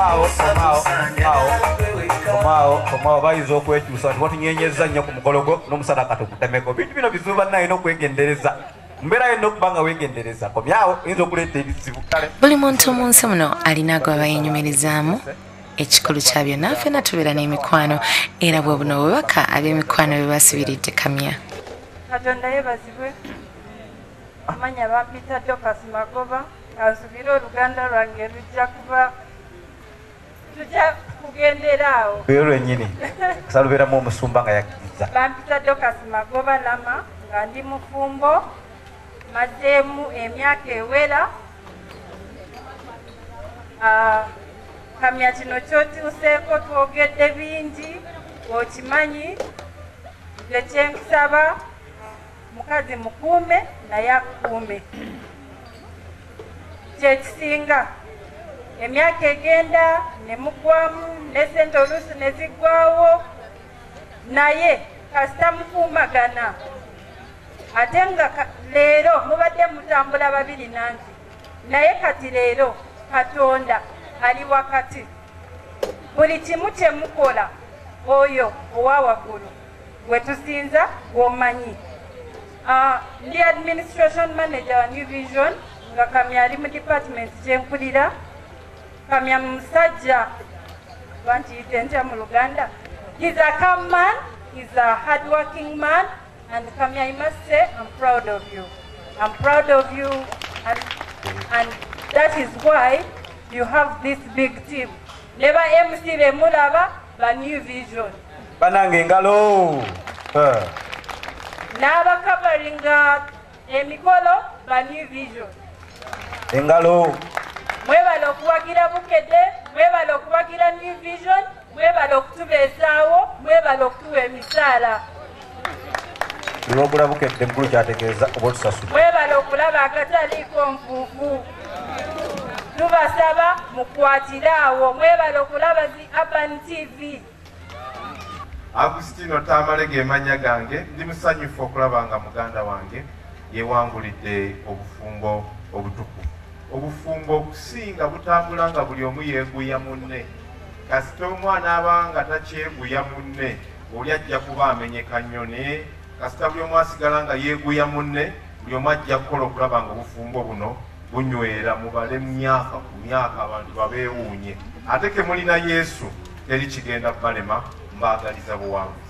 awo omwawo bayinza okwekyusa nti watunyenyeza nnyo ku mukolo gwo n'omusala katukutemeko bintu bino bizibu banna alina okwegendereza mbeera yonna okuba nga wegendereza komyawo oyinza okuleeta ebizibu. Buli muntu mu nsi muno alina gwaba yenyumirizaamu ekikulu kya byonna ffena tubeera n'emikwano. Era bwe buno obubaka ab'emikwano bwe basibiridde kamya. Katonda yebazibwe amanya bampita dokasi magoba kansubire oluganda lwange lujja kuba tujja kugendera awo lweyo lwennyini kusa lubeeramu omusumba nga yakkiriza. Bampita dokasi magoba lama nga ndi mufumbo mazzeemu emyaka ewera. Ah, kamya kino kyotuuseeko twogedde bingi okimanyi ekyenkusaba mukazi mukuume naye akukuume kyekisinga emyaka egenda ne sente oluusi ne ziggwawo naye kasita mukuumagana. Ate nga leero mubadde mutambula babiri nanti naye kati leero katonda ali wakati. Buli kimu kyemukola oyo owa waggulu gwe tusinza gwomanyi. Ndi administration manager wa new vision nga kamya ali mu department kyenkulira kamya musajja bankiyite ntya mu luganda. He's a calm man he's a hard working man and kamya i must say i'm proud of you. I'm proud of you and, and that is why you have this big team. Ne ba mc bemulaba ba new vision. Banange engalo Eh. n'abakavaringa emikolo ba new vision. Engalo mwebala okuwagira bukedde mwebala okuwagira new vision mwebala okutubeezaawo mwebala okutuwa emisaala. Lwogula bukedde mukulu kyategeeza oba otusasula? Mwebala okulaba akataliiko nfuufu. Tubasaba mukwatire awo. Mwebala okulaba zi urban tv agustino tamale gemanya gange ndi musanyufu okulaba nga muganda wange yewangulidde obufumbo obutukuvu obufumbo okusinga butambula nga buli omu yeeguya munne. Kasita omwana aba nga takyeguya munne oli ajja kuba amenyeka nnyo naye kasita buli omu asigala nga yeeguya munne buli omu ajja kukola okulaba nga obufumbo buno bunywera mubale myaka ku myaka abantu babeewuunye. Ate ke mulina yesu teri kigenda kubalema mbaagaliza buwanguzi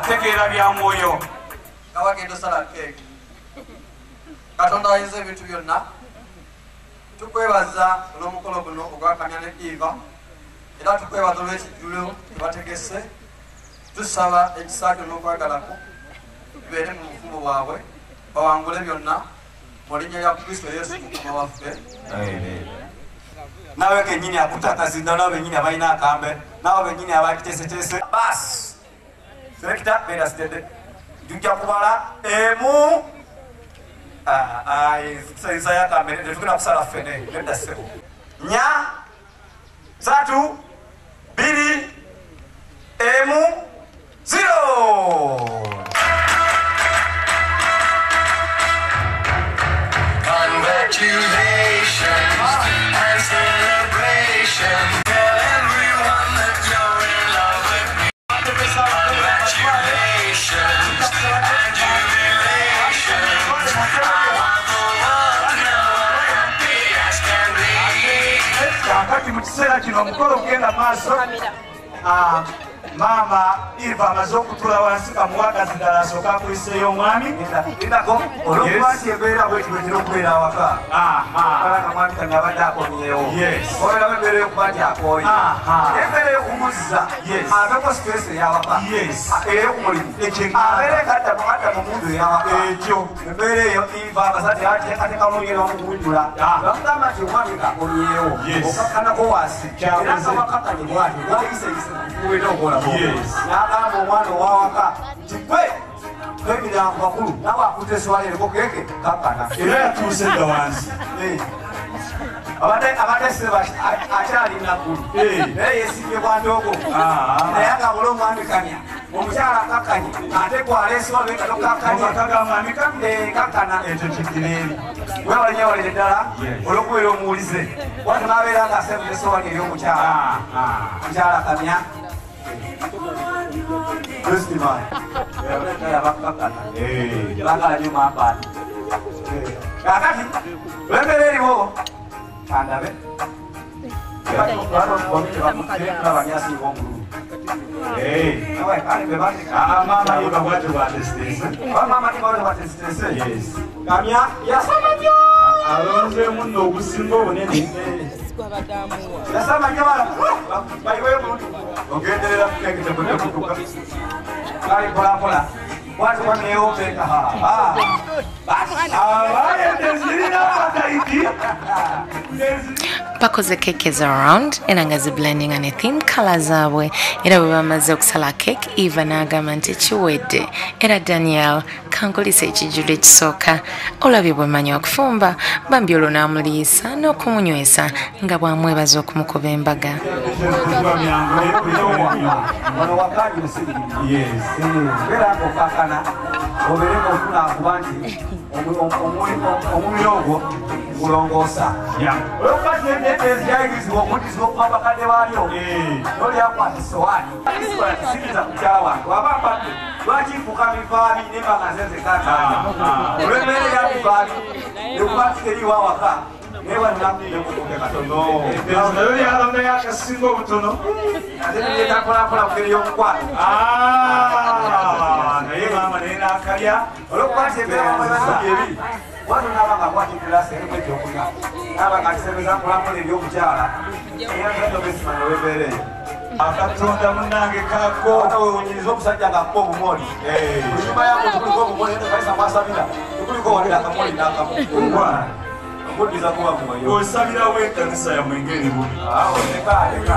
ategeera bya mwoyo. Nga bagenda osala keeki katonda ayinza ebintu byonna. Tukwebaza olw'omukolo guno ogwakamya ne iva era tukwebaza olw'ekijjulo tebategese tusaba ekisa kyonna okwagalako bibeere mu bufumu bwabwe bawangule byonna mu linnya lya kristo yesu mukama waffe. Nawe kenyini akutakazinda nawe benyini abalina akambe nawe benyini abakitesetese basi selekita beera sitede jujja kubala emu. Kusanyisa yakambere tetugenda kusala fene nedda ssebo nya. Satu. Biri emu. Zero Será que não coloquei na massa? Ah, maama iva amaze okutula wansi kamuwagazi ddala asooka akuyiseeyo omwami indako olwokuba nti embeera bweti bwetera okubeera awaka. Kalanga mwami kanya abadde akomyewo. Yes. obeeramu embeera yokuba nti akooye embeera yokumuzza. Aveko stress eyawaka. Eyokumulimu Ekyenkana. abeere kadda mukadda mu mundu eyawaka. Ekyo. Embeera eyo iva abazadde ateekateeka mulungi n'omugunjula bamugamba nti omwami kakomyewo okakkanako wansi. Era nga wakakkanye bwati gwayiseyise kuwera okolamu Yes. n'agamba omwana owawaka nti gwe twebiranga bakulu nawe akuta eswalireko keke kakkana era yatuuse dda wansi. Abadde abadde seba akyali naggulu Eh. naye yesibye bwandogo Ah. naye agabula omwami kanya omukyala akakkanye ate nga omakaga mwami kambe Eh, kakkana. Ekyo kikireeri wewalenyewalenye ddala olwokubeera omuwulize wati nabeera nga asebuza esowani eri omukyala. Omukyala kamya Terus di mana? Ya makan. Eh, makan aja makan. Kakak berapa dari ibu? Anda be. Ya, kalau kami tidak mungkin kalanya si Wong dulu. Eh, apa yang kalian bebas? Mama mau coba coba testis. Oh, mama mau coba testis. Yes. Kami ya, ya sama dia. Alonso yang menunggu sih, gue bener. Ya sama dia. Baik, baik. Ogenderera abaye tezirina abagaidi bakoze keeke around. Era nga ane ne thin color zaabwe era bwe bamaze okusala cake eva n'agamba nti kiwedde era daniel kankulisa ekijjulo ekisooka olabye bwemanyi okufumba bambi olwo n'amuliisa n'okumunywesa nga bwamwebaza okumukuba embaga ekyokuba myangu naye wano wakali musibiri yes beera nga okakana obeere ngaofuna akuba nti omubiri ogwo gulongoosa ya olwokubaeziyayigizibwa okudizibwa okuba bakadde baalyo nolyakwata esowaani sikiriza kukyala wange waba mbadde lwaki nfuka mivaabi nemba nga nzenzekatanya olwembeera eya mivaabi ekuba titeriwa waka naye waninakunemukuke katono nayo lyalondayo akasinga obutono ate nibyetakolankola kugeri y'omukwano Ah, naye maama naye nakalya olwokuba nti embeeraebi wano naba nga kwatibirasa erimu ekyokunywa naba nga kisebeza nkolankola ebyobukyala eyaendobesimanya wembeera eyo akatonda munange kakona wewunyiriza omusajja eh. ngakuba obumoli kunyuma akamoli nakamukwala okuddiza kuba osabirawo ekkanisa yamwe ngerimu awo ah, lekaaleka